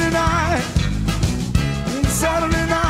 Saturday night, Saturday night.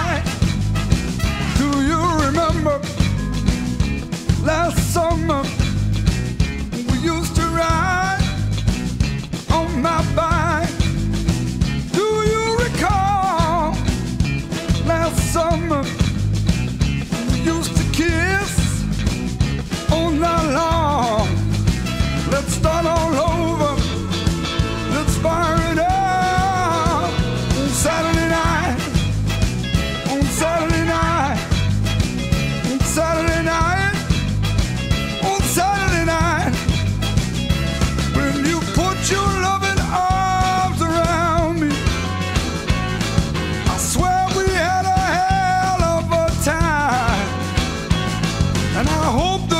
And I hope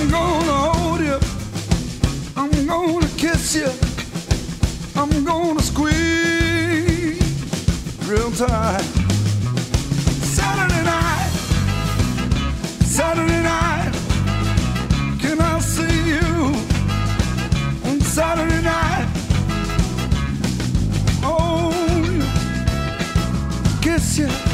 I'm gonna hold you. I'm gonna kiss you. I'm gonna squeeze real tight. Saturday night, Saturday night. Can I see you on Saturday night? Oh, kiss you.